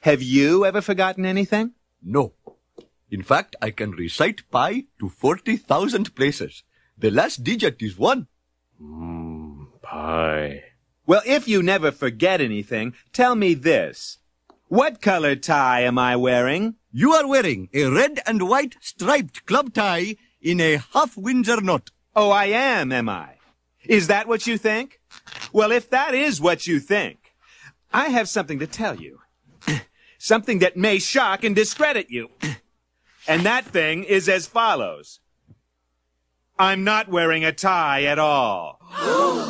Have you ever forgotten anything? No. In fact, I can recite pi to 40,000 places. The last digit is one. Hmm, pi. Well, if you never forget anything, tell me this. What color tie am I wearing? You are wearing a red and white striped club tie in a half Windsor knot. Oh, I am, am I? Is that what you think? Well, if that is what you think, I have something to tell you. Something that may shock and discredit you. and that thing is as follows. I'm not wearing a tie at all.